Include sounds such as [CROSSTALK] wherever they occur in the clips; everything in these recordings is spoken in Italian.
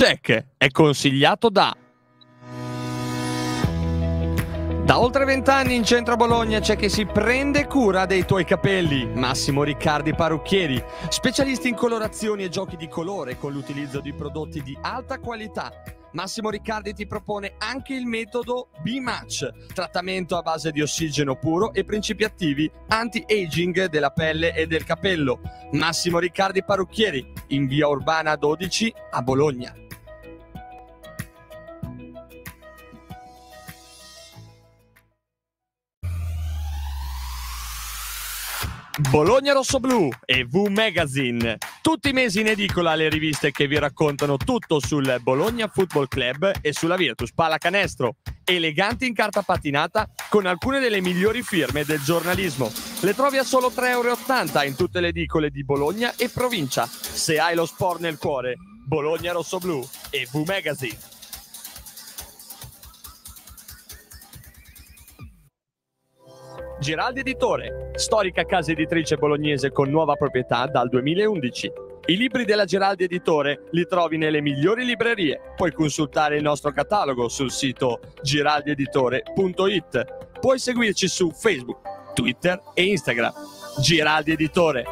Jack è consigliato da da oltre vent'anni in centro a Bologna c'è chi si prende cura dei tuoi capelli. Massimo Riccardi Parrucchieri, specialisti in colorazioni e giochi di colore con l'utilizzo di prodotti di alta qualità. Massimo Riccardi ti propone anche il metodo B-Match, trattamento a base di ossigeno puro e principi attivi anti-aging della pelle e del capello. Massimo Riccardi Parrucchieri, in via Urbana 12 a Bologna. Bologna Rosso Blu e V Magazine. Tutti i mesi in edicola le riviste che vi raccontano tutto sul Bologna Football Club e sulla Virtus Pallacanestro. Eleganti in carta patinata con alcune delle migliori firme del giornalismo. Le trovi a solo 3,80 euro in tutte le edicole di Bologna e provincia. Se hai lo sport nel cuore, Bologna Rosso Blu e V Magazine. Giraldi Editore, storica casa editrice bolognese con nuova proprietà dal 2011. I libri della Giraldi Editore li trovi nelle migliori librerie. Puoi consultare il nostro catalogo sul sito giraldieditore.it. Puoi seguirci su Facebook, Twitter e Instagram. Giraldi Editore,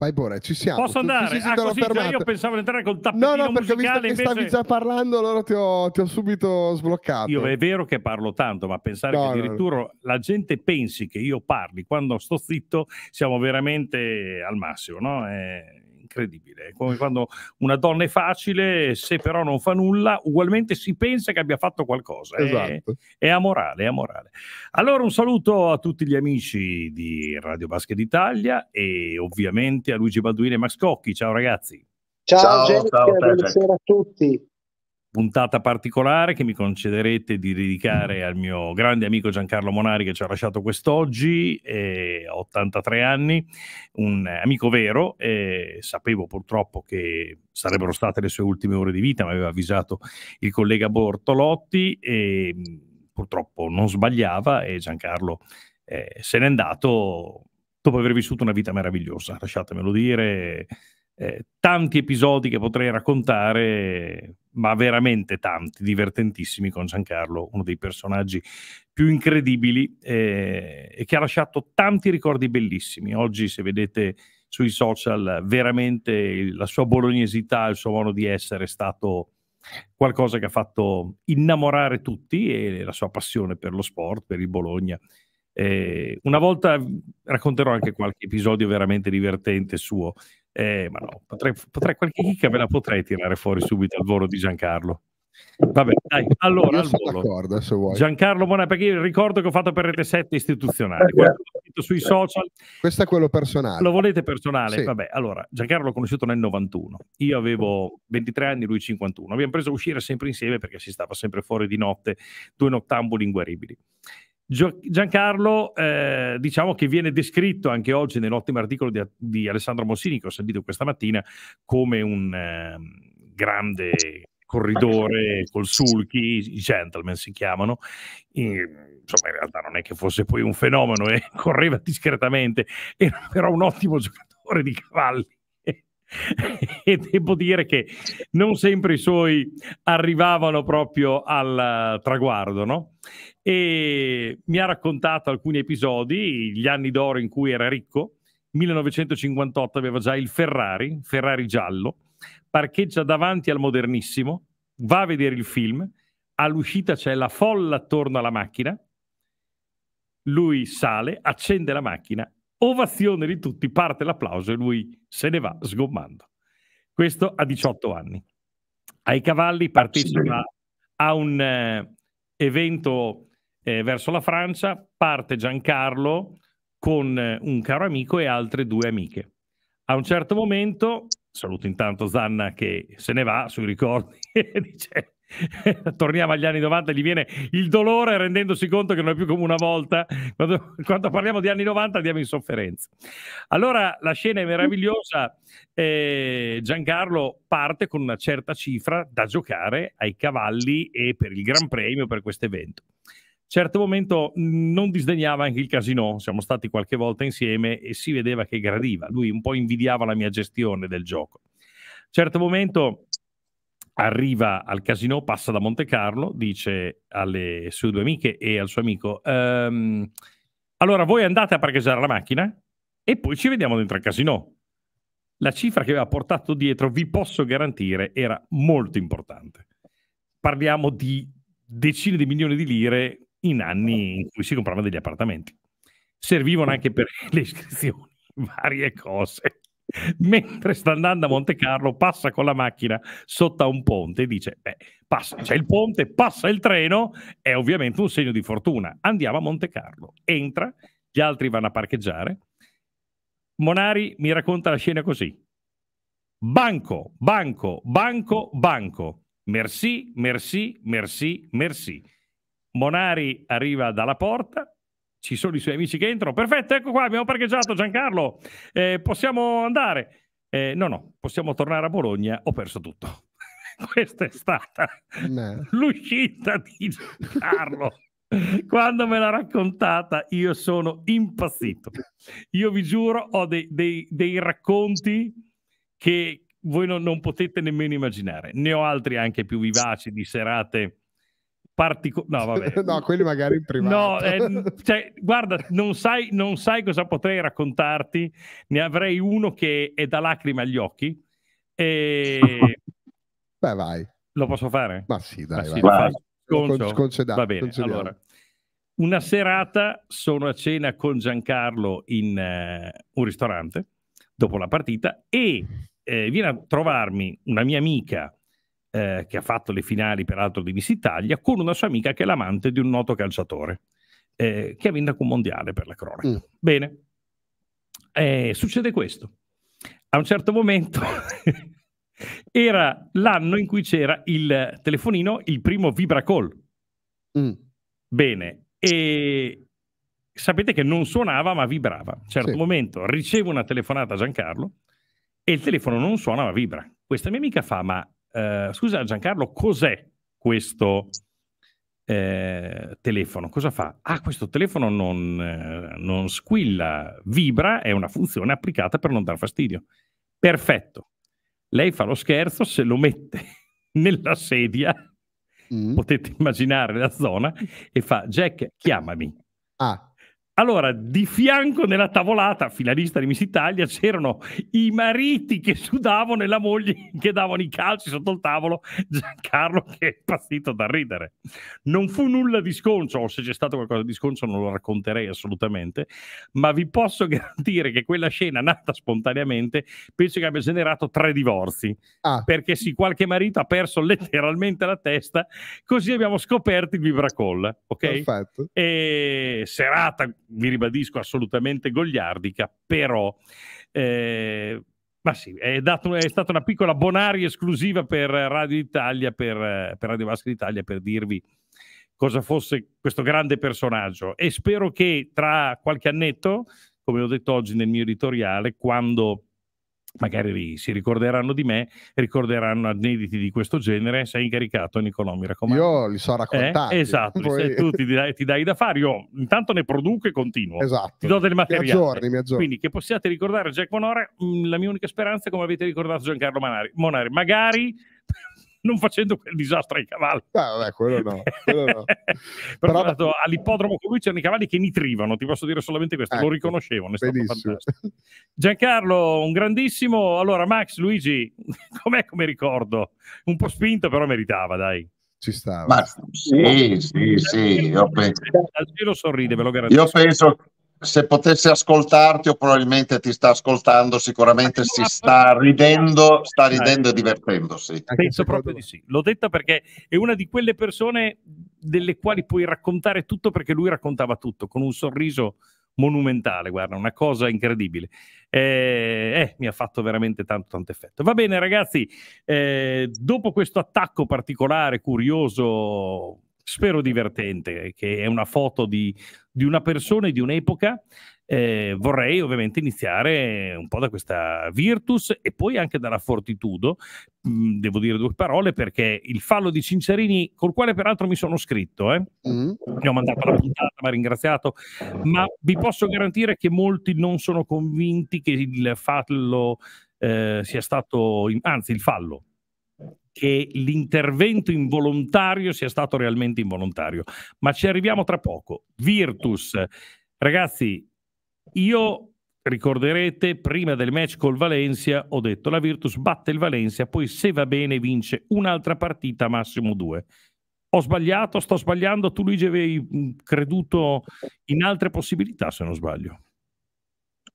Vai Bore, ci siamo. Posso andare? Tutti si ah, così, fermati. io pensavo di entrare col tappetino No, no, perché visto musicale, che invece... stavi già parlando, allora ti ho, ti ho subito sbloccato. Io è vero che parlo tanto, ma pensare No, che no, addirittura la gente pensi che io parli quando sto zitto, siamo veramente al massimo, no? È incredibile. È come quando una donna è facile, se però non fa nulla, ugualmente si pensa che abbia fatto qualcosa. È- Esatto. È, amorale, è amorale. Allora un saluto a tutti gli amici di Radio Basket Italia e ovviamente a Luigi Balduino e Max Cocchi. Ciao ragazzi. Ciao, Ciao, Jack, ciao, buonasera a tutti. Puntata particolare che mi concederete di dedicare al mio grande amico Giancarlo Monari che ci ha lasciato quest'oggi, eh, ha 83 anni, un amico vero, eh, sapevo purtroppo che sarebbero state le sue ultime ore di vita, mi aveva avvisato il collega Bortolotti e mh, purtroppo non sbagliava e Giancarlo eh, se n'è andato dopo aver vissuto una vita meravigliosa, lasciatemelo dire, eh, tanti episodi che potrei raccontare, ma veramente tanti, divertentissimi con Giancarlo, uno dei personaggi più incredibili eh, e che ha lasciato tanti ricordi bellissimi. Oggi, se vedete sui social, veramente la sua bolognesità, il suo modo di essere è stato qualcosa che ha fatto innamorare tutti e la sua passione per lo sport, per il Bologna. Eh, una volta racconterò anche qualche episodio veramente divertente suo, eh, ma no, potrei, potrei qualche chicca me la potrei tirare fuori subito al volo di Giancarlo. Vabbè, dai, [LAUGHS] allora al volo. adesso vuoi. Giancarlo Buona, perché io ricordo che ho fatto per Rete 7 istituzionale, quello scritto sui social, Questo è quello personale. lo volete personale? Sì. Vabbè, allora, Giancarlo l'ho conosciuto nel 91, io avevo 23 anni, lui 51, abbiamo preso a uscire sempre insieme perché si stava sempre fuori di notte, due nottambuli inguaribili. Giancarlo, eh, diciamo che viene descritto anche oggi nell'ottimo articolo di, di Alessandro Mossini che ho sentito questa mattina come un ehm, grande corridore col sulchi, i gentleman si chiamano. E, insomma, in realtà non è che fosse poi un fenomeno e [LAUGHS] correva discretamente, era però un ottimo [LAUGHS] giocatore di cavalli. [LAUGHS] e devo dire che non sempre i suoi arrivavano proprio al traguardo, no? E mi ha raccontato alcuni episodi, gli anni d'oro in cui era ricco. 1958 aveva già il Ferrari, Ferrari giallo, parcheggia davanti al modernissimo, va a vedere il film, all'uscita c'è la folla attorno alla macchina, lui sale, accende la macchina, ovazione di tutti, parte l'applauso e lui se ne va sgommando. Questo a 18 anni. Ai cavalli partecipa a un eh, evento eh, verso la Francia, parte Giancarlo con eh, un caro amico e altre due amiche. A un certo momento, saluto intanto Zanna che se ne va sui ricordi [LAUGHS] e dice [LAUGHS] torniamo agli anni 90, gli viene il dolore rendendosi conto che non è più come una volta. Quando, [LAUGHS] quando parliamo di anni 90 andiamo in sofferenza. Allora la scena è meravigliosa. eh, Giancarlo parte con una certa cifra da giocare ai cavalli e per il Gran Premio per questo evento. certo momento non disdegnava anche il casino, siamo stati qualche volta insieme e si vedeva che gradiva, lui un po' invidiava la mia gestione del gioco. Certo momento arriva al casino, passa da Monte Carlo, dice alle sue due amiche e al suo amico, ehm, allora voi andate a parcheggiare la macchina e poi ci vediamo dentro il casino. La cifra che aveva portato dietro, vi posso garantire, era molto importante. Parliamo di decine di milioni di lire in anni in cui si compravano degli appartamenti. Servivano anche per le iscrizioni, [LAUGHS] varie cose. [LAUGHS] Mentre sta andando a Monte Carlo, passa con la macchina sotto a un ponte e dice: Beh, passa, c'è il ponte, passa il treno, è ovviamente un segno di fortuna. Andiamo a Monte Carlo. Entra, gli altri vanno a parcheggiare. Monari mi racconta la scena così: banco, banco, banco, banco. Merci, merci, merci, merci. Monari arriva dalla porta, ci sono i suoi amici che entrano. Perfetto, ecco qua, abbiamo parcheggiato Giancarlo. Eh, possiamo andare? Eh, no, no, possiamo tornare a Bologna. Ho perso tutto. [LAUGHS] Questa è stata no. l'uscita di Giancarlo. Quando me l'ha raccontata, io sono impazzito. Io vi giuro, ho dei, dei, dei racconti che voi non, non potete nemmeno immaginare. Ne ho altri anche più vivaci di serate particolare. No, vabbè. [LAUGHS] no, quelli magari in privato. No, eh, cioè, guarda, non sai, non sai cosa potrei raccontarti. Ne avrei uno che è da lacrime agli occhi. E... [LAUGHS] Beh, vai. Lo posso fare? Ma sì, dai, sì, vai. Sconcio. Concedato, Va bene, allora. Una serata sono a cena con Giancarlo in uh, un ristorante dopo la partita e eh, viene a trovarmi una mia amica eh, che ha fatto le finali peraltro di Miss Italia, con una sua amica che è l'amante di un noto calciatore, eh, che ha vinto un mondiale per la cronaca. Mm. Bene, eh, succede questo. A un certo momento [LAUGHS] era l'anno in cui c'era il telefonino, il primo Vibracall. Mm. Bene, e sapete che non suonava ma vibrava. A un certo sì. momento ricevo una telefonata a Giancarlo e il telefono non suona ma vibra. Questa mia amica fa, ma eh, scusa Giancarlo, cos'è questo eh, telefono? Cosa fa? Ah, questo telefono non, eh, non squilla, vibra, è una funzione applicata per non dar fastidio. Perfetto. Lei fa lo scherzo, se lo mette [LAUGHS] nella sedia, mm. potete immaginare la zona, e fa Jack, chiamami. Ah. Allora, di fianco nella tavolata, finalista di Miss Italia, c'erano i mariti che sudavano e la moglie [LAUGHS] che davano i calci sotto il tavolo. Giancarlo che è partito da ridere. Non fu nulla di sconcio, o se c'è stato qualcosa di sconcio non lo racconterei assolutamente, ma vi posso [LAUGHS] garantire che quella scena nata spontaneamente penso che abbia generato tre divorzi. Ah. Perché sì, qualche marito ha perso letteralmente la testa, così abbiamo scoperto il vibracall. Ok? Perfetto. E serata vi ribadisco, assolutamente gogliardica, però eh, ma sì, è, dato, è, stata una piccola bonaria esclusiva per Radio Italia, per, per Radio Vasca d'Italia, per dirvi cosa fosse questo grande personaggio. E spero che tra qualche annetto, come ho detto oggi nel mio editoriale, quando magari si ricorderanno di me, ricorderanno aneddoti di questo genere. Sei incaricato, Nicolò, mi raccomando. Io li so raccontare. Eh? Esatto, Poi... tu ti dai, ti dai, da fare, io intanto ne produco e continuo. Esatto. Ti do del materiale. Mi aggiorni, mi aggiorni. Quindi che possiate ricordare Jack Monore, mm, la mia unica speranza è come avete ricordato Giancarlo Monari. Monari. Magari non facendo quel disastro ai cavalli. Ah, vabbè, quello no. Quello no. [LAUGHS] Però Però... all'ippodromo con lui c'erano i cavalli che nitrivano, ti posso dire solamente questo, ecco, lo riconoscevano, è stato benissimo. fantastico. Giancarlo, un grandissimo... Allora, Max, Luigi, [LAUGHS] com'è come ricordo? Un po' spinto, però meritava, dai. Ci stava. Ma sì, sì, sì. Io penso... Al cielo sorride, ve lo garantisco. Io penso se potesse ascoltarti o probabilmente ti sta ascoltando, sicuramente si sta ridendo, sta ridendo e divertendosi. Penso proprio di sì. L'ho detta perché è una di quelle persone delle quali puoi raccontare tutto perché lui raccontava tutto con un sorriso monumentale, guarda, una cosa incredibile. Eh, eh, mi ha fatto veramente tanto, tanto effetto. Va bene, ragazzi, eh, dopo questo attacco particolare, curioso, spero divertente, che è una foto di, di una persona e di un'epoca. eh, vorrei ovviamente iniziare un po' da questa Virtus e poi anche dalla Fortitudo. Mm, devo dire due parole perché il fallo di Cincerini, col quale peraltro mi sono scritto, eh, mm. mi ho mandato la puntata, mi ha ringraziato, ma vi posso garantire che molti non sono convinti che il fallo eh, sia stato, anzi il fallo che l'intervento involontario sia stato realmente involontario. Ma ci arriviamo tra poco. Virtus, ragazzi, io ricorderete prima del match col Valencia ho detto la Virtus batte il Valencia, poi se va bene vince un'altra partita, massimo due. Ho sbagliato, sto sbagliando, tu Luigi avevi mm, creduto in altre possibilità se non sbaglio.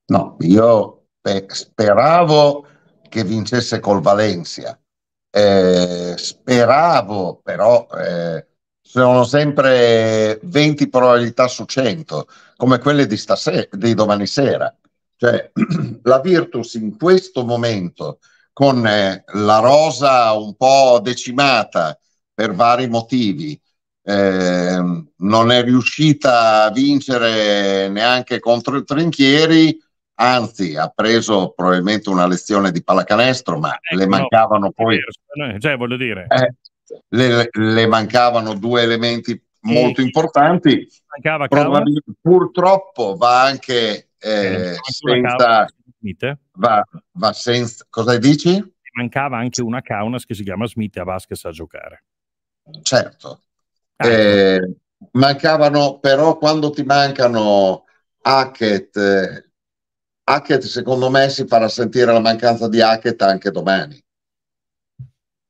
No, io speravo che vincesse col Valencia eh, speravo, però eh, sono sempre 20 probabilità su 100, come quelle di, stasera, di domani sera. Cioè, [CLEARS THROAT] la Virtus in questo momento, con eh, la rosa un po' decimata per vari motivi, eh, non è riuscita a vincere neanche contro i Trinchieri, anzi ha preso probabilmente una lezione di pallacanestro, ma ecco, le mancavano no, poi... Cioè, voglio dire... Eh, le, le, mancavano due elementi molto importanti. Purtroppo va anche eh, eh senza... Va, va senza... Cosa dici? Mancava anche una Kaunas che si chiama Smith a basket a giocare. Certo. Ah, eh, ecco. mancavano però quando ti mancano Hackett, eh, Hackett secondo me si farà sentire la mancanza di Hackett anche domani.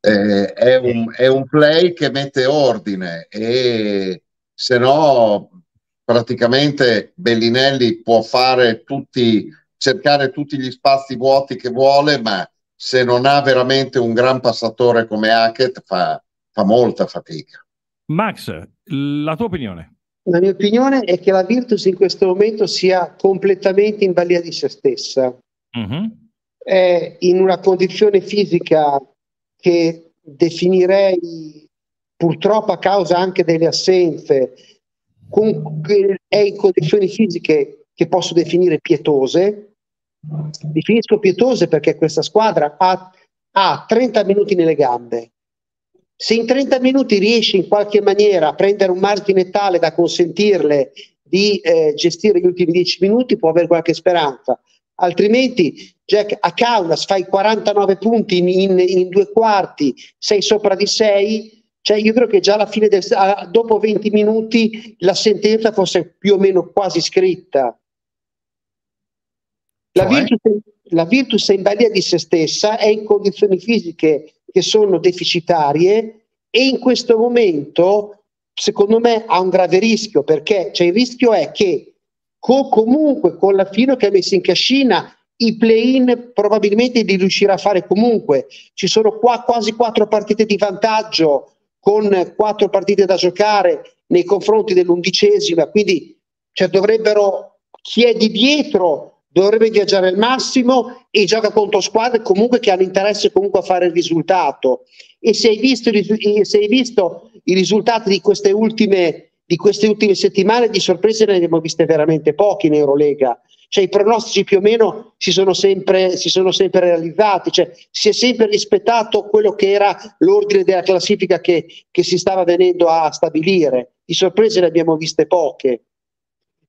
Eh, è, un, è, un, play che mette ordine e se no praticamente Bellinelli può fare tutti, cercare tutti gli spazi vuoti che vuole, ma se non ha veramente un gran passatore come Hackett fa, fa molta fatica. Max, la tua opinione? La mia opinione è che la Virtus in questo momento sia completamente in balia di se stessa. Uh-huh. È in una condizione fisica che definirei purtroppo a causa anche delle assenze, è in condizioni fisiche che posso definire pietose. Definisco pietose perché questa squadra ha, ha 30 minuti nelle gambe, se in 30 minuti riesci in qualche maniera a prendere un margine tale da consentirle di eh, gestire gli ultimi 10 minuti, può avere qualche speranza. Altrimenti, Jack, a Kaunas fai 49 punti in, in, in, due quarti, sei sopra di 6. Cioè, io credo che già alla fine del, dopo 20 minuti la sentenza fosse più o meno quasi scritta. La cioè? Virtus, la Virtus è in balia di se stessa, è in condizioni fisiche che sono deficitarie e in questo momento, secondo me, ha un grave rischio perché cioè, il rischio è che co- comunque con la fino che ha messo in cascina i play-in probabilmente li riuscirà a fare comunque. Ci sono qua quasi quattro partite di vantaggio con quattro partite da giocare nei confronti dell'undicesima, quindi cioè, dovrebbero chi è di dietro dovrebbe viaggiare al massimo e gioca contro squadre comunque che hanno interesse comunque a fare il risultato. E se hai visto, se hai visto i risultati di queste, ultime, di queste ultime settimane, di sorprese ne abbiamo viste veramente pochi in Eurolega. Cioè, i pronostici più o meno si sono sempre, si sono sempre realizzati, cioè, si è sempre rispettato quello che era l'ordine della classifica che, che si stava venendo a stabilire. Di sorprese ne abbiamo viste poche.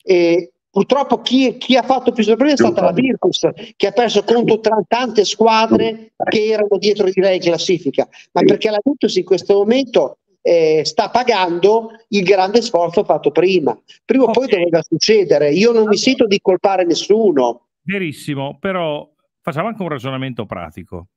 E, Purtroppo chi, chi, ha fatto più sorpresa è stata la Virtus, che ha perso contro tra tante squadre che erano dietro di lei in classifica, ma perché la Virtus in questo momento eh, sta pagando il grande sforzo fatto prima. Prima o okay. poi doveva succedere. Io non mi sento di colpare nessuno. Verissimo, però facciamo anche un ragionamento pratico.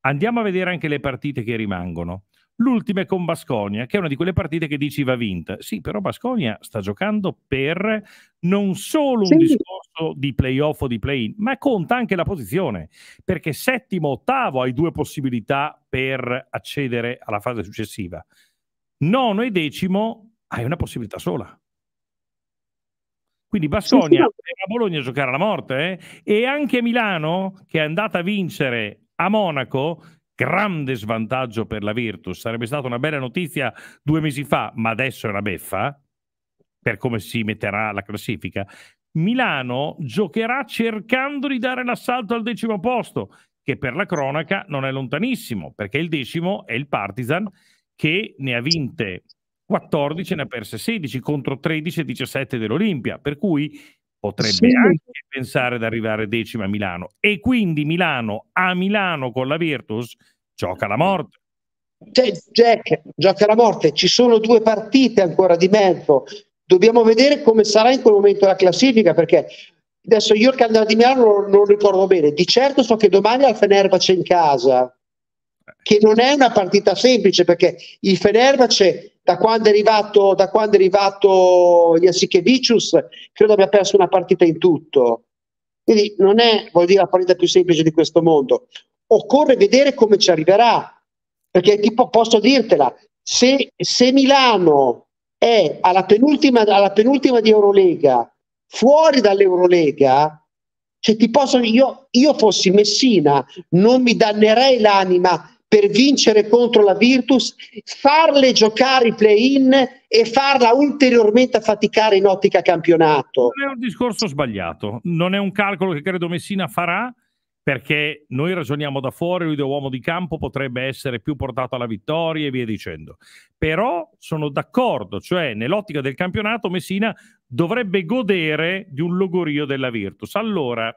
Andiamo a vedere anche le partite che rimangono. L'ultima è con Basconia, che è una di quelle partite che dici va vinta. Sì, però Basconia sta giocando per non solo un sì. discorso di playoff o di play-in, ma conta anche la posizione, perché settimo, ottavo hai due possibilità per accedere alla fase successiva. Nono e decimo hai una possibilità sola. Quindi Basconia sì, sì. a Bologna a giocare alla morte eh? e anche Milano, che è andata a vincere a Monaco, grande svantaggio per la Virtus. Sarebbe stata una bella notizia due mesi fa, ma adesso è una beffa per come si metterà la classifica. Milano giocherà cercando di dare l'assalto al decimo posto, che per la cronaca non è lontanissimo, perché il decimo è il Partizan che ne ha vinte 14 e ne ha perse 16 contro 13 e 17 dell'Olimpia, per cui potrebbe sì. anche pensare ad arrivare decima a Milano. E quindi Milano a Milano con la Virtus gioca la morte. Cioè, Jack, gioca la morte, ci sono due partite ancora di mezzo, dobbiamo vedere come sarà in quel momento la classifica perché adesso io il calendario di Milano non, non ricordo bene, di certo so che domani al Fenerbahce in casa, che non è una partita semplice perché il Fenerbahce da quando è arrivato, da quando è arrivato Jasikevicius credo abbia perso una partita in tutto. Quindi non è vuol dire la partita più semplice di questo mondo. Occorre vedere come ci arriverà perché tipo posso dirtela se, se Milano è alla penultima, alla penultima di Eurolega fuori dall'Eurolega cioè ti posso, io, io fossi Messina non mi dannerei l'anima per vincere contro la Virtus, farle giocare i play-in e farla ulteriormente faticare in ottica campionato. Non è un discorso sbagliato, non è un calcolo che credo Messina farà perché noi ragioniamo da fuori, lui da uomo di campo potrebbe essere più portato alla vittoria e via dicendo. Però sono d'accordo, cioè nell'ottica del campionato Messina dovrebbe godere di un logorio della Virtus. Allora,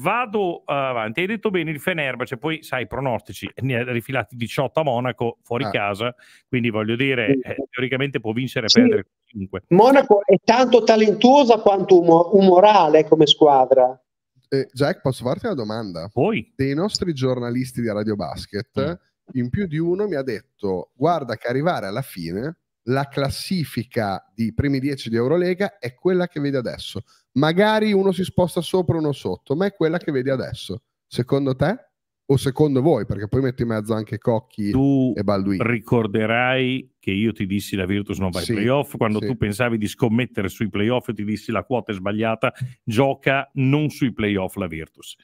Vado uh, avanti, hai detto bene il Fenerbahce, poi sai i pronostici, ne ha rifilati 18 a Monaco fuori ah. casa, quindi voglio dire, eh, teoricamente può vincere e sì. perdere comunque. Monaco è tanto talentuosa quanto um- umorale come squadra. Eh, Jack, posso farti una domanda? Poi? Dei nostri giornalisti di Radio Basket, mm. in più di uno mi ha detto, guarda che arrivare alla fine la classifica di primi 10 di Eurolega è quella che vedi adesso. Magari uno si sposta sopra uno sotto, ma è quella che vedi adesso. Secondo te? O secondo voi? Perché poi metti in mezzo anche Cocchi tu e Balduino. ricorderai che io ti dissi la Virtus non va ai sì, playoff, quando sì. tu pensavi di scommettere sui playoff ti dissi la quota è sbagliata, gioca non sui playoff la Virtus.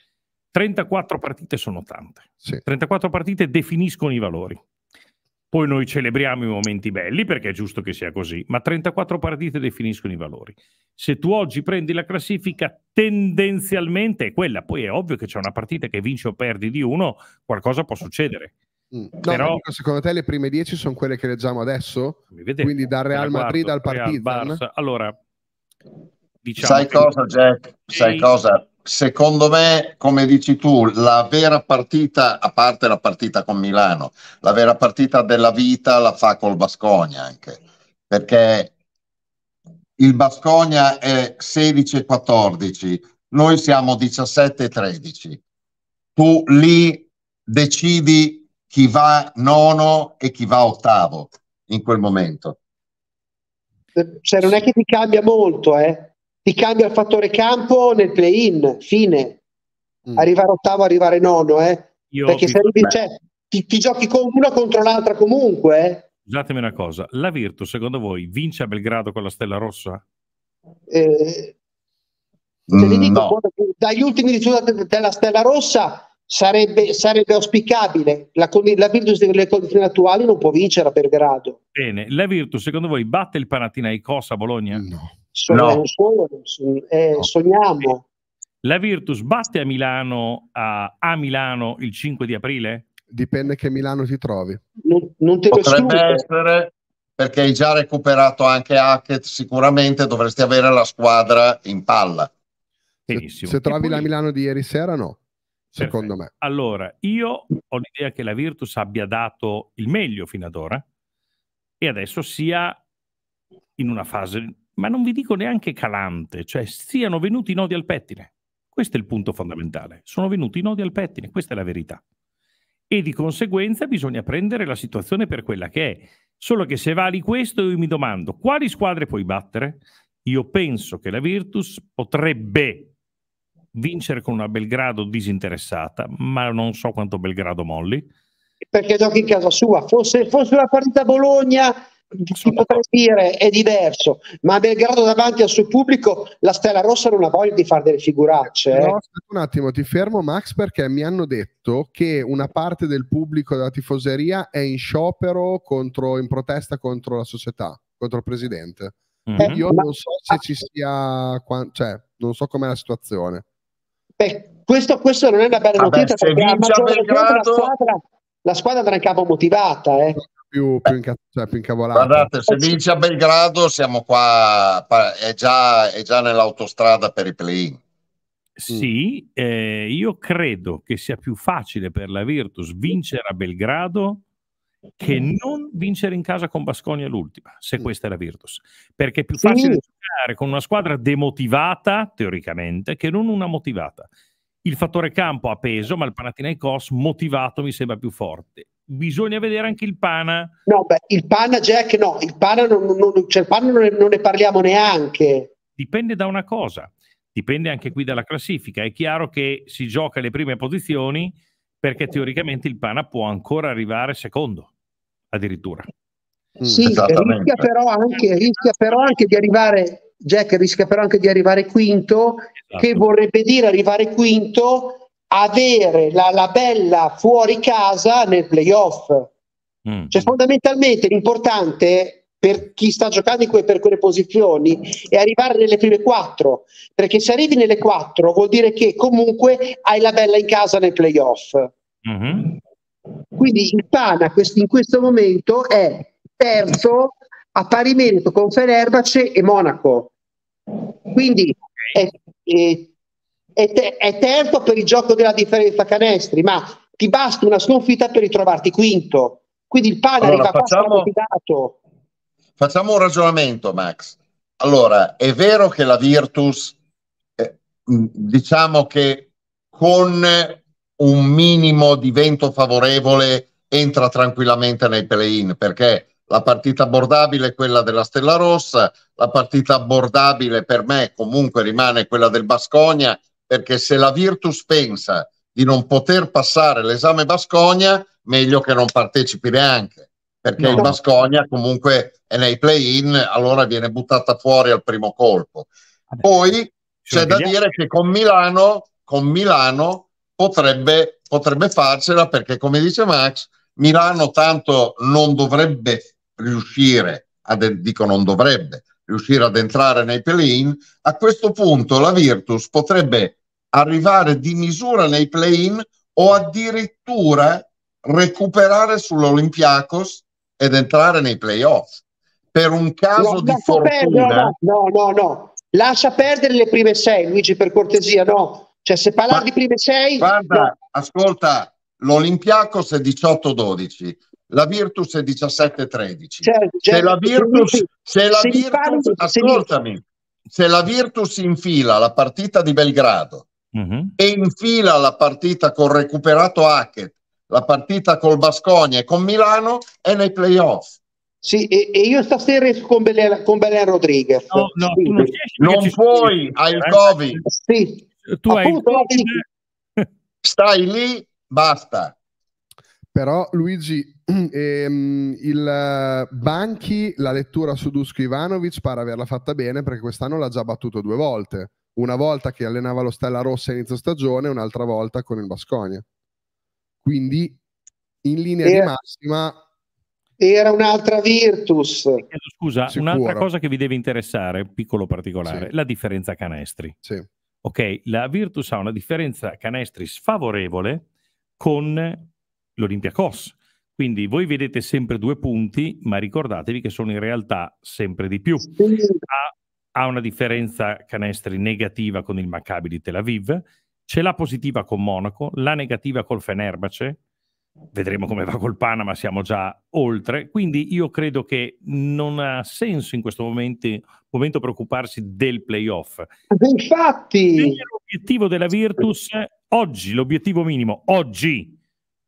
34 partite sono tante. Sì. 34 partite definiscono i valori. Poi noi celebriamo i momenti belli perché è giusto che sia così, ma 34 partite definiscono i valori. Se tu oggi prendi la classifica, tendenzialmente è quella. Poi è ovvio che c'è una partita che vince o perdi di uno, qualcosa può succedere. Mm. No, Però, secondo te le prime 10 sono quelle che leggiamo adesso? Quindi dal Real Madrid al Partizan? Allora, diciamo sai cosa Jack? Sai cosa? Secondo me, come dici tu, la vera partita, a parte la partita con Milano, la vera partita della vita la fa col Bascogna anche, perché il Bascogna è 16-14, noi siamo 17-13. Tu lì decidi chi va nono e chi va ottavo in quel momento. Cioè, non è che ti cambia molto, eh? Ti cambia il fattore campo nel play-in, fine. Mm. Arrivare ottavo, arrivare nono, eh? Io Perché se arrivi, cioè, ti, ti, giochi con una contro l'altra comunque, eh? Scusatemi una cosa, la Virtus secondo voi vince a Belgrado con la Stella Rossa? Eh, mm, dico, no. dagli ultimi risultati della Stella Rossa sarebbe, sarebbe auspicabile. La, la Virtus delle condizioni attuali non può vincere a Belgrado. Bene, la Virtus secondo voi batte il Panathinaikos a Bologna? No. Solo, no. solo eh, sogniamo. La Virtus batte a Milano a, a, Milano il 5 di aprile? Dipende che Milano ti trovi. Non, non te Potrebbe essere perché hai già recuperato anche Hackett, sicuramente dovresti avere la squadra in palla. Benissimo. Se, se trovi poi... la Milano di ieri sera, no. Secondo me. Allora, io ho l'idea che la Virtus abbia dato il meglio fino ad ora e adesso sia in una fase ma non vi dico neanche calante, cioè siano venuti i nodi al pettine. Questo è il punto fondamentale. Sono venuti i nodi al pettine, questa è la verità. E di conseguenza bisogna prendere la situazione per quella che è. Solo che se vali questo, io mi domando quali squadre puoi battere? Io penso che la Virtus potrebbe vincere con una Belgrado disinteressata, ma non so quanto Belgrado molli. Perché giochi in casa sua. Fosse, fosse una partita Bologna si potrà dire è diverso, ma Belgrado davanti al suo pubblico la Stella Rossa non ha voglia di fare delle figuracce. Eh. No, un attimo, ti fermo Max perché mi hanno detto che una parte del pubblico della tifoseria è in sciopero contro, in protesta contro la società, contro il presidente. Mhm. Eh, Io ma- non so se ci sia, cioè, non so com'è la situazione. Beh, questo, questo non è una bella Vabbè, notizia perché la Belgrado- squadra, la squadra andrà in campo motivata. Eh. Più, più, inca- cioè, più incavolata. Guardate, se vince a Belgrado siamo qua, è già, è già nell'autostrada per i play-in. Sì, eh, io credo che sia più facile per la Virtus vincere a Belgrado che non vincere in casa con Basconia l'ultima, se Mm. questa è la Virtus. Perché è più Sì. Giocare con una squadra demotivata, teoricamente, che non una motivata. Il fattore campo ha peso, ma il Panathinaikos motivato mi sembra più forte. Bisogna vedere anche il Pana. No, beh, il Pana Jack no, il Pana non, non- cioè, il Pana non ne, non ne parliamo neanche. Dipende da una cosa, dipende anche qui dalla classifica. È chiaro che si gioca le prime posizioni perché teoricamente il Pana può ancora arrivare secondo, addirittura. Mm. Sì, rischia però, anche, rischia però anche di arrivare, Jack rischia però anche di arrivare quinto, Esatto. che vorrebbe dire arrivare quinto, avere la, la bella fuori casa nel playoff. Mm. Cioè, fondamentalmente l'importante per chi sta giocando in que- per quelle posizioni è arrivare nelle prime quattro, perché se arrivi nelle quattro vuol dire che comunque hai la bella in casa nel playoff. Mhm. Quindi il Pana in questo momento è terzo a pari merito con Fenerbahce e Monaco. Quindi è, è- è te- è terzo per il gioco della differenza canestri, ma ti basta una sconfitta per ritrovarti quinto. Quindi il Pana Allora, facciamo-. Facciamo un ragionamento, Max. Allora, è vero che la Virtus, eh, diciamo che con un minimo di vento favorevole entra tranquillamente nei play-in, perché la partita abbordabile è quella della Stella Rossa, la partita abbordabile per me comunque rimane quella del Basconia, perché se la Virtus pensa di non poter passare l'esame Basconia, meglio che non partecipi neanche perché No. il Basconia comunque è nei play-in, allora viene buttata fuori al primo colpo. Poi c'è da dire che con Milano, con Milano potrebbe, potrebbe farcela perché, come dice Max, Milano tanto non dovrebbe riuscire, ad, dico non dovrebbe, riuscire ad entrare nei play-in. A questo punto la Virtus potrebbe arrivare di misura nei play-in o addirittura recuperare sull'Olympiakos ed entrare nei playoff. Per un caso No, di lascia perdere, fortuna, no, no, no, no. Lascia perdere le prime sei, Luigi, per cortesia, no. Cioè, se parlare di prime sei, guarda, no. ascolta, l'Olympiakos è 18-12, la Virtus è 17-13. Cioè, Se cioè, la Virtus, se- se la se Virtus, se ascoltami, se la Virtus infila la partita di Belgrado Mhm. e infila la partita col recuperato Hackett, la partita col Basconia e con Milano, è nei playoff. Sì, e, e io stasera esco con Belen, con Belen Rodriguez. No, no, Sì. tu non Non puoi, hai il eh? Covid, Sì. Tu hai il Appunto, Covid. stai lì, basta. Però Luigi, [CLEARS THROAT] ehm, il eh, Banchi, la lettura su Dusko Ivanovic pare averla fatta bene perché quest'anno l'ha già battuto due volte. Una volta che allenava lo Stella Rossa a inizio stagione un'altra volta con il Basconia. Quindi in linea di Eh. massima Era un'altra Virtus. Chiedo Scusa, Sicuro. un'altra cosa che vi deve interessare, piccolo particolare, Sì. la differenza canestri. sì. Ok, la Virtus ha una differenza canestri sfavorevole con l'Olympiacos. Quindi voi vedete sempre due punti, ma ricordatevi che sono in realtà sempre di più. Ha, ha una differenza canestri negativa con il Maccabi di Tel Aviv, ce l'ha positiva con Monaco, la negativa col Fenerbahce. Vedremo come va col Panama, siamo già oltre. Quindi io credo che non ha senso in questo momento, momento preoccuparsi del playoff. Infatti, L'obiettivo della Virtus oggi, l'obiettivo minimo, oggi,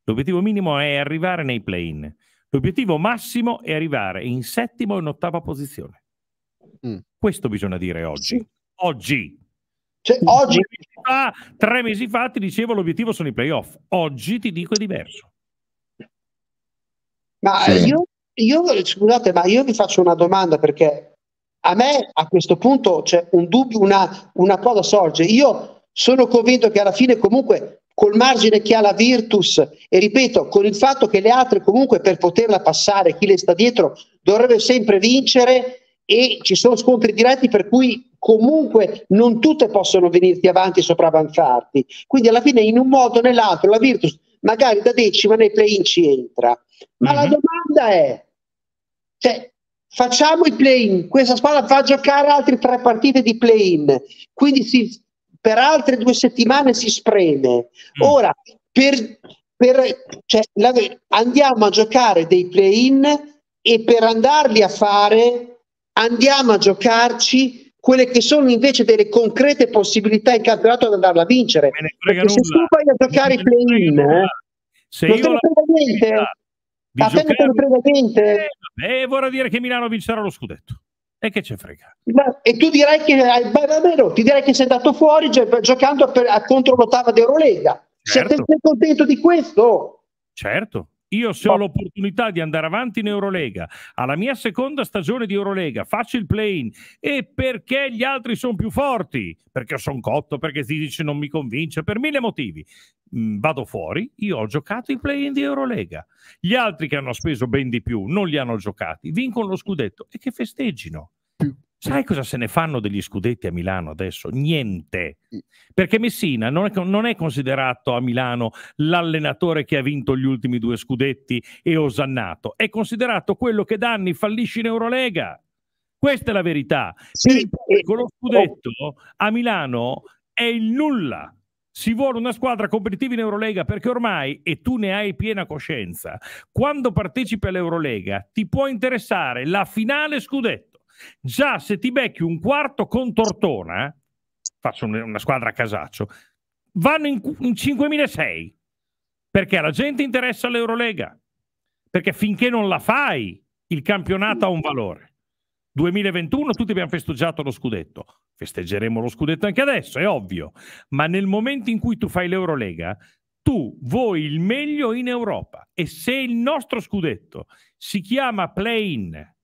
l'obiettivo minimo è arrivare nei play-in. L'obiettivo massimo è arrivare in settima o in ottava posizione. Mm. Questo bisogna dire oggi. Sì. Oggi. cioè, oggi Due mesi fa, tre mesi fa ti dicevo l'obiettivo sono i playoff. Oggi ti dico è diverso. Ma Sì. io, io, scusate, ma io vi faccio una domanda perché a me a questo punto c'è un dubbio, una, una cosa sorge. Io sono convinto che alla fine comunque col margine che ha la Virtus e ripeto, con il fatto che le altre comunque per poterla passare, chi le sta dietro dovrebbe sempre vincere, e ci sono scontri diretti per cui comunque non tutte possono venirti avanti e sopravanzarti. Quindi alla fine in un modo o nell'altro la Virtus magari da decima nei play-in ci entra. Ma mm-hmm. la mhm. domanda è, cioè, facciamo i play-in, questa squadra fa giocare altre tre partite di play-in, quindi si, per altre due settimane si spreme. Mm. Ora, per, per, cioè, la, andiamo a giocare dei play-in e per andarli a fare andiamo a giocarci quelle che sono invece delle concrete possibilità in campionato di andarla a vincere. Perché se tu vai a giocare i play-in, eh, se non io la... niente. A te non frega niente. Eh, eh, vorrà dire che Milano vincerà lo scudetto. E che c'è frega? Ma, e tu direi che beh, ti direi che sei andato fuori giocando per, contro l'ottava di Eurolega. Certo. Sei contento di questo? Certo. Io se ho l'opportunità di andare avanti in Eurolega, alla mia seconda stagione di Eurolega, faccio il play-in e perché gli altri sono più forti, perché sono cotto, perché Zidic non mi convince, per mille motivi, mh, vado fuori, io ho giocato i play-in di Eurolega. Gli altri che hanno speso ben di più non li hanno giocati, vincono lo scudetto e che festeggino. Sai cosa se ne fanno degli scudetti a Milano adesso? Niente. Perché Messina non è, non è, considerato a Milano l'allenatore che ha vinto gli ultimi due scudetti e osannato, è considerato quello che da anni fallisce in Eurolega. Questa è la verità. Sì, con lo scudetto a Milano è il nulla. Si vuole una squadra competitiva in Eurolega perché ormai, e tu ne hai piena coscienza, quando partecipi all'Eurolega ti può interessare la finale scudetto Già se ti becchi un quarto con Tortona, faccio una squadra a casaccio, vanno in, in 5.006 perché la gente interessa l'Eurolega. Perché finché non la fai, il campionato ha un valore. 2021 tutti abbiamo festeggiato lo scudetto. Festeggeremo lo scudetto anche adesso, è ovvio. Ma nel momento in cui tu fai l'Eurolega, tu vuoi il meglio in Europa. E se il nostro scudetto si chiama play-in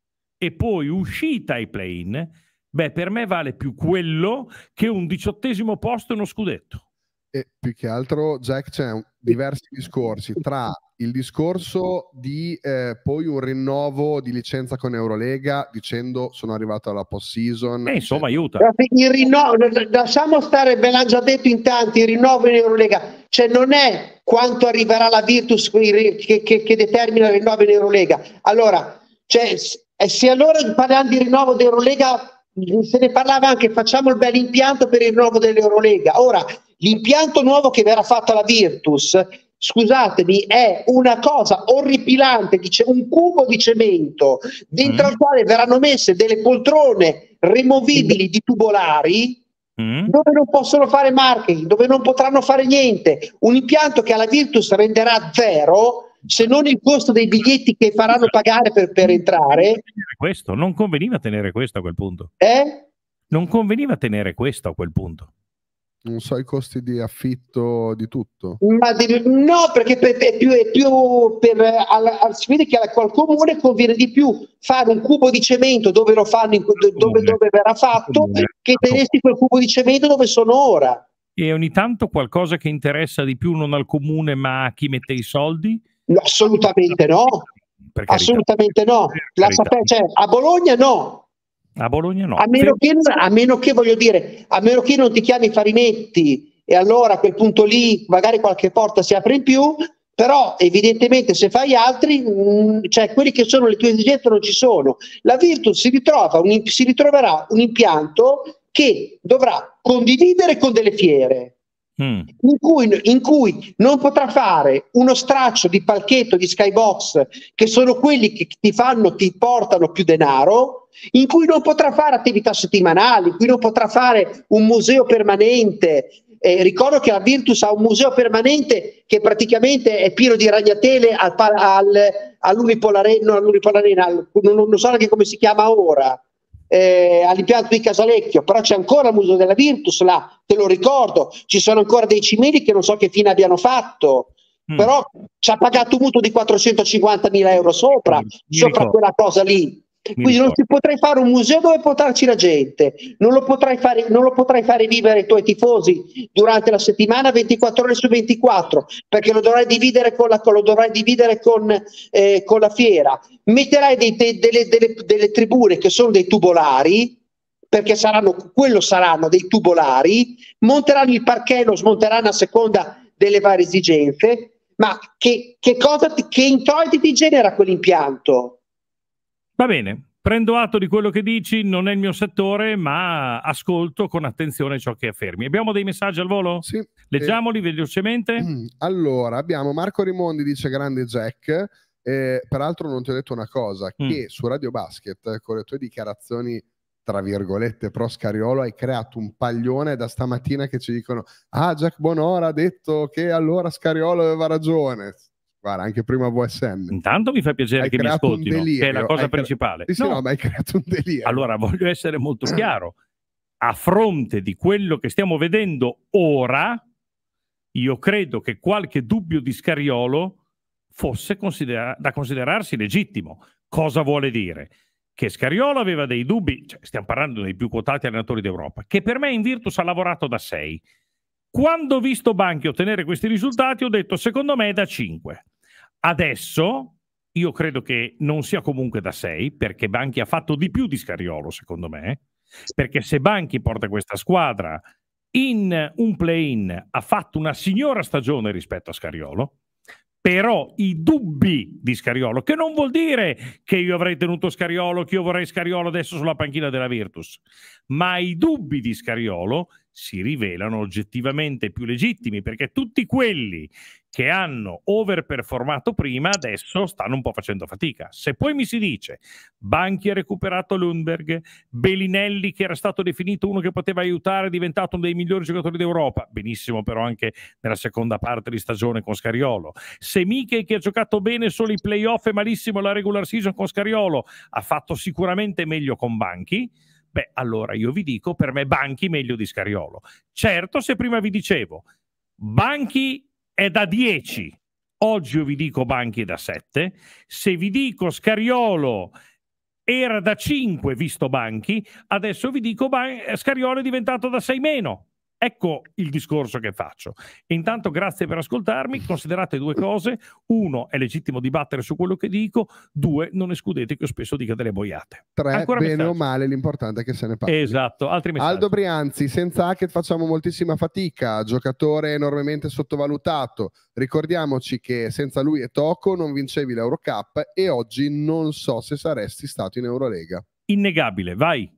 e poi uscita ai play-in, beh, per me vale più quello che un diciottesimo posto e uno scudetto. E più che altro, Jack, c'è un, diversi discorsi tra il discorso di eh, poi un rinnovo di licenza con Eurolega dicendo sono arrivato alla post season. Eh, insomma, aiuta. Il rinnovo, lasciamo stare, ve l'hanno già detto in tanti, il rinnovo in Eurolega, cioè non è quanto arriverà la Virtus che, che, che determina il rinnovo in Eurolega. Allora, cioè, e se allora parliamo di rinnovo dell'Eurolega, se ne parlava anche, facciamo il bel impianto per il rinnovo dell'Eurolega. Ora, l'impianto nuovo che verrà fatto alla Virtus, scusatemi, è una cosa orripilante, dice un cubo di cemento dentro mm. al quale verranno messe delle poltrone removibili di tubolari mm. dove non possono fare marketing, dove non potranno fare niente. Un impianto che alla Virtus renderà zero se non il costo dei biglietti che faranno pagare per, per entrare. Questo, non conveniva tenere questo a quel punto. Eh? Non conveniva tenere questo a quel punto. Non so i costi di affitto di tutto. Ma di, no, perché per, è più, è più per, al, al, si vede che al comune conviene di più fare un cubo di cemento dove lo fanno, in, dove, dove, verrà fatto, che tenersi quel cubo di cemento dove sono ora. E ogni tanto qualcosa che interessa di più non al comune ma a chi mette i soldi? Assolutamente no. Assolutamente no. La sape- cioè, a Bologna no. A Bologna no. A meno, che, a meno che, voglio dire, a meno che non ti chiami Farinetti e allora a quel punto lì magari qualche porta si apre in più, però evidentemente se fai altri, mh, mm, cioè quelli che sono le tue esigenze non ci sono. La Virtus si, ritrova un, si ritroverà un impianto che dovrà condividere con delle fiere mm. in, cui, in, cui, non potrà fare uno straccio di palchetto di skybox che sono quelli che ti fanno, ti portano più denaro, in cui non potrà fare attività settimanali, in cui non potrà fare un museo permanente. Eh, ricordo che la Virtus ha un museo permanente che praticamente è pieno di ragnatele al, al, all'Unipolarena, al, non, non so neanche come si chiama ora eh, all'impianto di Casalecchio, però c'è ancora il Museo della Virtus là, te lo ricordo, ci sono ancora dei cimeli che non so che fine abbiano fatto, mm. però ci ha pagato un mutuo di 450 mila euro sopra, mm, sopra quella cosa lì. Quindi non ti potrai fare un museo dove portarci la gente, non lo, potrai fare, non lo potrai fare vivere i tuoi tifosi durante la settimana 24 ore su 24, perché lo dovrai dividere con la, lo dovrai dividere con, eh, con la fiera. Metterai dei, de, delle, delle, delle tribune che sono dei tubolari, perché saranno, quello saranno dei tubolari, monteranno il parquet, lo smonteranno a seconda delle varie esigenze, ma che, che cosa, che introiti ti genera quell'impianto? Va bene, prendo atto di quello che dici, non è il mio settore, ma ascolto con attenzione ciò che affermi. Abbiamo dei messaggi al volo? Sì. Leggiamoli eh, velocemente. [CLEARS THROAT] Allora, abbiamo Marco Rimondi dice grande Jack. Eh, peraltro non ti ho detto una cosa, mm. che su Radio Basket, con le tue dichiarazioni tra virgolette pro Scariolo hai creato un paglione da stamattina che ci dicono ah Jack Bonora ha detto che allora Scariolo aveva ragione Guarda, anche prima VSM. Intanto mi fa piacere hai che mi ascoltino, che è la cosa hai principale. Cre... Sì, no. no, ma hai creato un delirio. Allora, voglio essere molto chiaro. A fronte di quello che stiamo vedendo ora, io credo che qualche dubbio di Scariolo fosse considera- da considerarsi legittimo. Cosa vuole dire? Che Scariolo aveva dei dubbi, cioè, stiamo parlando dei più quotati allenatori d'Europa, che per me in Virtus ha lavorato da 6. Quando ho visto Banchi ottenere questi risultati, ho detto secondo me è da 5. Adesso io credo che non sia comunque da 6 perché Banchi ha fatto di più di Scariolo, secondo me. Perché se Banchi porta questa squadra in un play-in, ha fatto una signora stagione rispetto a Scariolo. Però i dubbi di Scariolo, che non vuol dire che io avrei tenuto Scariolo, che io vorrei Scariolo adesso sulla panchina della Virtus, ma i dubbi di Scariolo si rivelano oggettivamente più legittimi perché tutti quelli che hanno overperformato prima adesso stanno un po' facendo fatica. Se poi mi si dice Banchi ha recuperato Lundberg, Belinelli che era stato definito uno che poteva aiutare è diventato uno dei migliori giocatori d'Europa, benissimo però anche nella seconda parte di stagione con Scariolo. Se Miche che ha giocato bene solo i playoff e malissimo la regular season con Scariolo ha fatto sicuramente meglio con Banchi, beh allora io vi dico per me Banchi meglio di Scariolo. Certo se prima vi dicevo Banchi è da 10. Oggi io vi dico Banchi è da 7. Se vi dico Scariolo era da 5 visto Banchi, adesso vi dico Ban- Scariolo è diventato da 6 meno. Ecco il discorso che faccio. Intanto grazie per ascoltarmi, considerate due cose. Uno, è legittimo dibattere su quello che dico. Due, non escludete che io spesso dica delle boiate. Tre, Ancora bene messaggi. o male, l'importante è che se ne parli. Esatto, altri messaggi. Aldo Brianzi, senza Hackett facciamo moltissima fatica, giocatore enormemente sottovalutato. Ricordiamoci che senza lui e Toco non vincevi l'Eurocup e oggi non so se saresti stato in Eurolega. Innegabile, vai.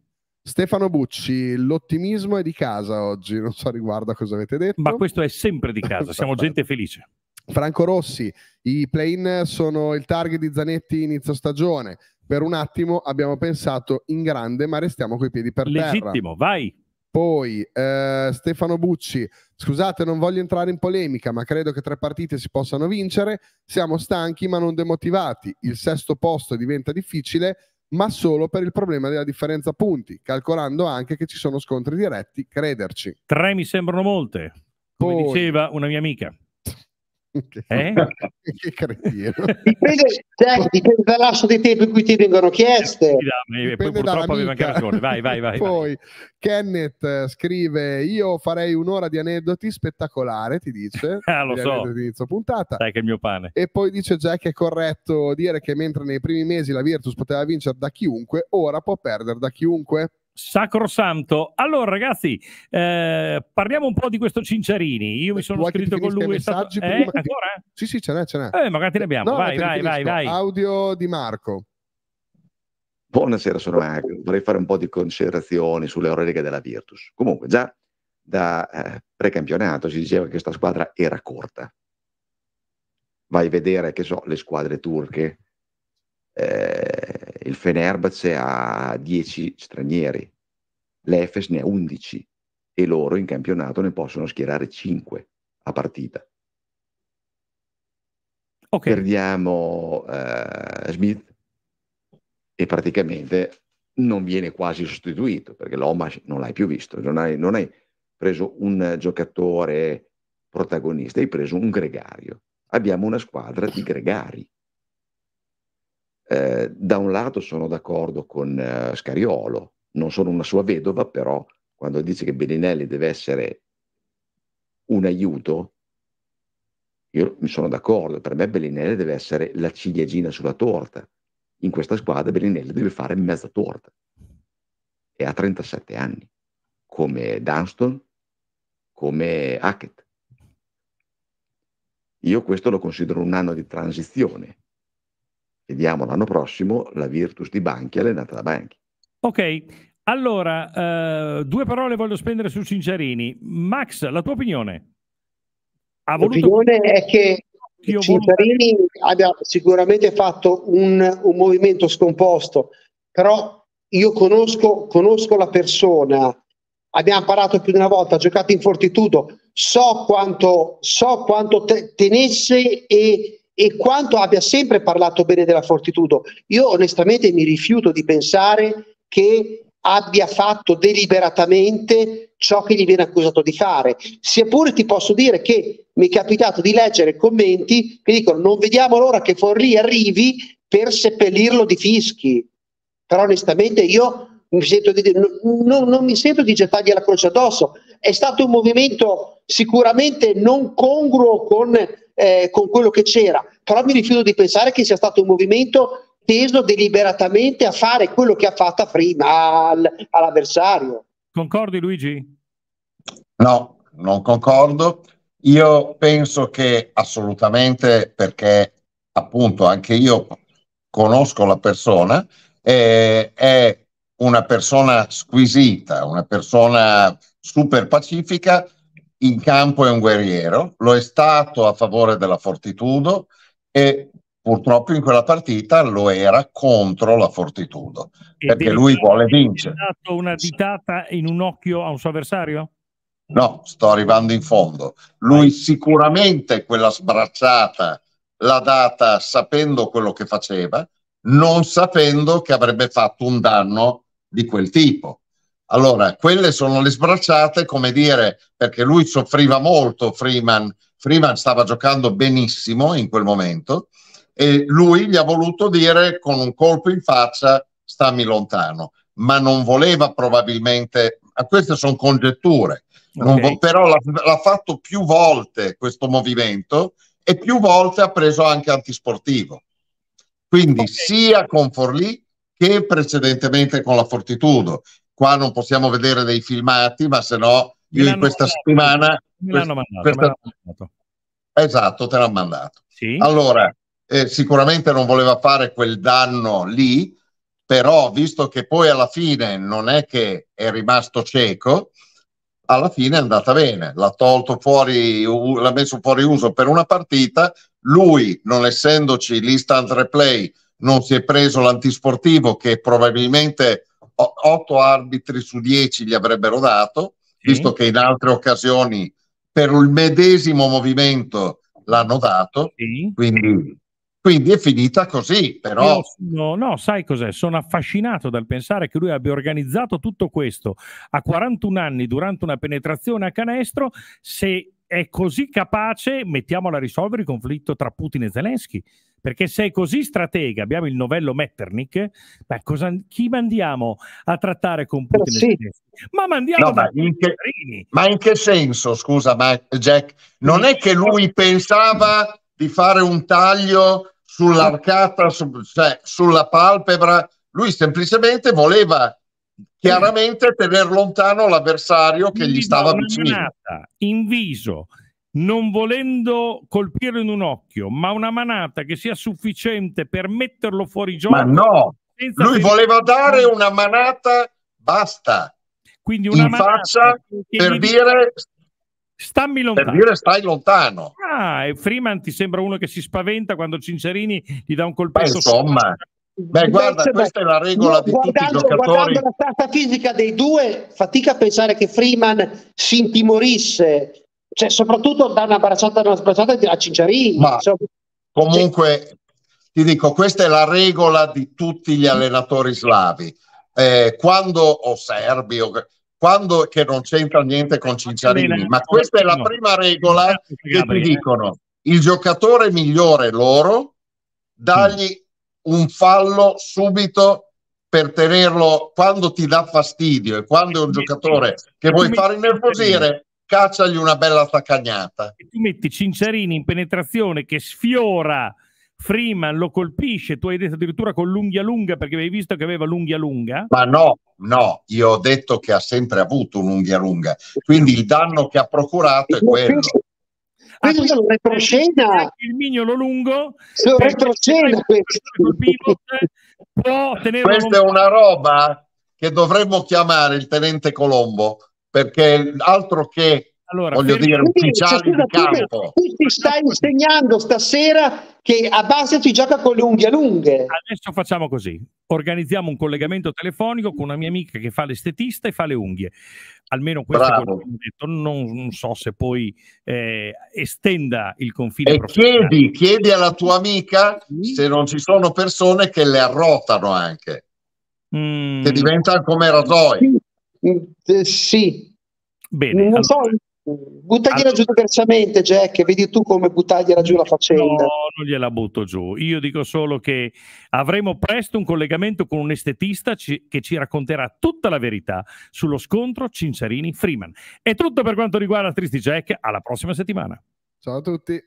Stefano Bucci, l'ottimismo è di casa oggi, non so riguardo a cosa avete detto. Ma questo è sempre di casa, siamo gente felice. Franco Rossi, i play-in sono il target di Zanetti inizio stagione. Per un attimo abbiamo pensato in grande, ma restiamo coi piedi per Legittimo, terra. Legittimo, vai. Poi eh, Stefano Bucci, scusate non voglio entrare in polemica, ma credo che tre partite si possano vincere. Siamo stanchi ma non demotivati. Il sesto posto diventa difficile ma solo per il problema della differenza punti, calcolando anche che ci sono scontri diretti, crederci. Tre mi sembrano molte, come Poi... diceva una mia amica. Eh? che cretino. Dipende, cioè, [LAUGHS] dipende dal lasso di tempo in cui ti vengono chieste. Dipende poi purtroppo aveva anche ragione. Vai, vai, vai. [LAUGHS] Poi vai. Kenneth scrive: Io farei un'ora di aneddoti spettacolare, ti dice. [LAUGHS] ah, lo so. Inizio puntata. Sai che è il mio pane. E poi dice Jack: è corretto dire che mentre nei primi mesi la Virtus poteva vincere da chiunque, ora può perdere da chiunque. Sacrosanto. Allora, ragazzi, eh, parliamo un po' di questo Cinciarini. Io mi sono Vuoi scritto con lui. Messaggi stato... eh, ancora? Sì, sì, ce n'è, ce n'è. Eh, magari ne abbiamo. No, vai, vai, vai, vai. Audio di Marco. Buonasera, sono Marco. Vorrei fare un po' di considerazioni sulle Euroleghe della Virtus. Comunque, già da eh, precampionato si diceva che questa squadra era corta. Vai a vedere, che so, le squadre turche eh, il Fenerbahce ha 10 stranieri, l'Efes ne ha 11 e loro in campionato ne possono schierare 5 a partita. Okay. Perdiamo eh, Smith e praticamente non viene quasi sostituito perché l'Omash non l'hai più visto, non hai, non hai preso un giocatore protagonista, hai preso un gregario. Abbiamo una squadra di gregari Eh, da un lato sono d'accordo con eh, Scariolo, non sono una sua vedova, però quando dice che Bellinelli deve essere un aiuto, io mi sono d'accordo, per me Bellinelli deve essere la ciliegina sulla torta. In questa squadra Bellinelli deve fare mezza torta. E ha 37 anni, come Dunston, come Hackett. Io questo lo considero un anno di transizione. Vediamo l'anno prossimo la Virtus di Banchi allenata da Banchi. Ok, allora, uh, due parole voglio spendere su Cinciarini. Max, la tua opinione? Ha voluto... L'opinione è che Cinciarini abbia sicuramente fatto un, un, movimento scomposto, però io conosco, conosco la persona, abbiamo parlato più di una volta, ha giocato in fortitudo, so quanto, so quanto te, tenesse e, e quanto abbia sempre parlato bene della fortitudo. Io onestamente mi rifiuto di pensare che abbia fatto deliberatamente ciò che gli viene accusato di fare. Sia pure ti posso dire che mi è capitato di leggere commenti che dicono non vediamo l'ora che Forlì arrivi per seppellirlo di fischi. Però onestamente io mi sento di, non, non mi sento di gettargli la croce addosso. È stato un movimento sicuramente non congruo con, eh, con quello che c'era, però mi rifiuto di pensare che sia stato un movimento teso deliberatamente a fare quello che ha fatto prima al, all'avversario. Concordi Luigi? No, non concordo. Io penso che assolutamente perché appunto anche io conosco la persona, eh, è una persona squisita, una persona super pacifica, in campo è un guerriero, lo è stato a favore della Fortitudo e purtroppo in quella partita lo era contro la Fortitudo e perché lui vuole vincere. Ha dato una ditata in un occhio a un suo avversario? No, sto arrivando in fondo. Lui sicuramente quella sbracciata l'ha data sapendo quello che faceva, non sapendo che avrebbe fatto un danno di quel tipo. Allora, quelle sono le sbracciate, come dire, perché lui soffriva molto, Freeman, Freeman stava giocando benissimo in quel momento, e lui gli ha voluto dire con un colpo in faccia stammi lontano, ma non voleva probabilmente, queste sono congetture, okay. vo- però l'ha, l'ha, fatto più volte questo movimento e più volte ha preso anche antisportivo. Quindi okay. sia con Forlì che precedentemente con la Fortitudo. Qua non possiamo vedere dei filmati, ma se no io in questa mandato. settimana... Me l'hanno mandato, questa... me l'hanno mandato. Esatto, te l'hanno mandato. Sì. Allora, eh, sicuramente non voleva fare quel danno lì, però visto che poi alla fine non è che è rimasto cieco, alla fine è andata bene, l'ha tolto fuori, l'ha messo fuori uso per una partita, lui non essendoci l'instant replay non si è preso l'antisportivo che probabilmente otto arbitri su dieci gli avrebbero dato, sì. visto che in altre occasioni per il medesimo movimento l'hanno dato, sì. quindi quindi è finita così, però... No, no, sai cos'è? Sono affascinato dal pensare che lui abbia organizzato tutto questo a 41 anni durante una penetrazione a canestro. Se è così capace, mettiamola a risolvere il conflitto tra Putin e Zelensky. Perché se è così stratega, abbiamo il novello Metternich, beh, cosa, chi mandiamo a trattare con Putin sì. Ma mandiamo no, ma, in che, ma in che senso, scusa ma, Jack? Non è che lui pensava di fare un taglio sull'arcata, su, cioè sulla palpebra, lui semplicemente voleva chiaramente tenere lontano l'avversario che gli stava vicino. In viso, non volendo colpire in un occhio, ma una manata che sia sufficiente per metterlo fuori gioco. Ma no, lui voleva dare una manata, basta. Quindi una in faccia per dire Stammi lontano. Per dire stai lontano. Ah, e Freeman ti sembra uno che si spaventa quando Cincerini gli dà un colpetto. Beh, insomma, beh, guarda, questa è la regola di guardando, tutti i giocatori. Guardando la stazza fisica dei due, fatica a pensare che Freeman si intimorisse, cioè, soprattutto da una bracciata una sbracciata a Cincerini. Ma cioè, comunque, ti dico, questa è la regola di tutti gli allenatori slavi. Eh, quando o serbi o quando che non c'entra niente con Cinciarini, ma questa è la prima regola che ti dicono il giocatore migliore loro, dagli un fallo subito per tenerlo quando ti dà fastidio e quando è un giocatore che vuoi fare innervosire, cacciagli una bella staccagnata. E tu metti Cinciarini in penetrazione che sfiora Freeman, lo colpisce, tu hai detto addirittura con l'unghia lunga perché avevi visto che aveva l'unghia lunga. Ma no, no, io ho detto che ha sempre avuto un'unghia lunga, quindi il danno che ha procurato è quello. Questo è un retroscena. Il mignolo lungo. È un retroscena questo. Può Questa è una roba che dovremmo chiamare il tenente Colombo, perché altro che allora, voglio dire ufficiali di campo. Tu ti stai insegnando stasera che a base si gioca con le unghie lunghe. Adesso facciamo così: organizziamo un collegamento telefonico con una mia amica che fa l'estetista e fa le unghie. Almeno questo è quello che ho detto. Non, non, so se poi eh, estenda il confine. E chiedi, chiedi alla tua amica se non ci sono persone che le arrotano anche, mm. che diventano come rasoi. Eh, sì. Bene. Non allora. so, Buttagliela allora, giù diversamente, Jack, vedi tu come buttargliela giù la faccenda. No, non gliela butto giù. Io dico solo che avremo presto un collegamento con un estetista ci, che ci racconterà tutta la verità sullo scontro Cinciarini-Freeman. È tutto per quanto riguarda Tristi Jack. Alla prossima settimana. Ciao a tutti.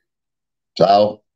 Ciao.